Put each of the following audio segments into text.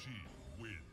She wins.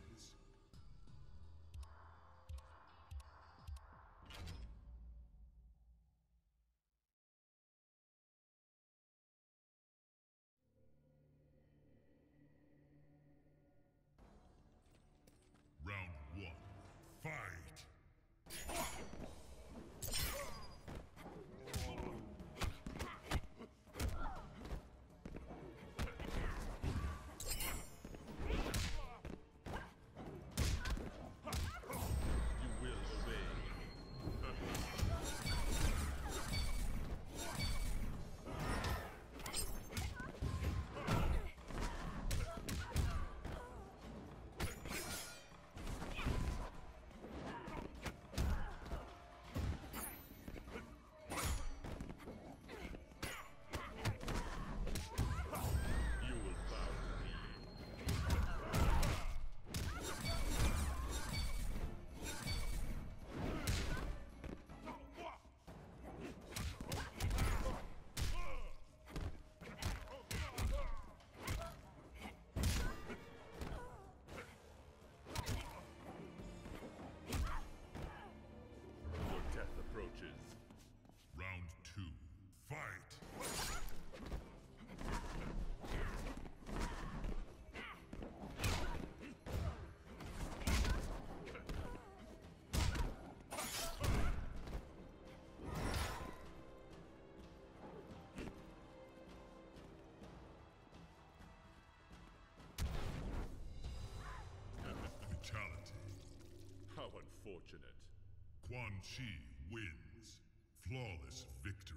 Unfortunate. Quan Chi wins. Flawless victory.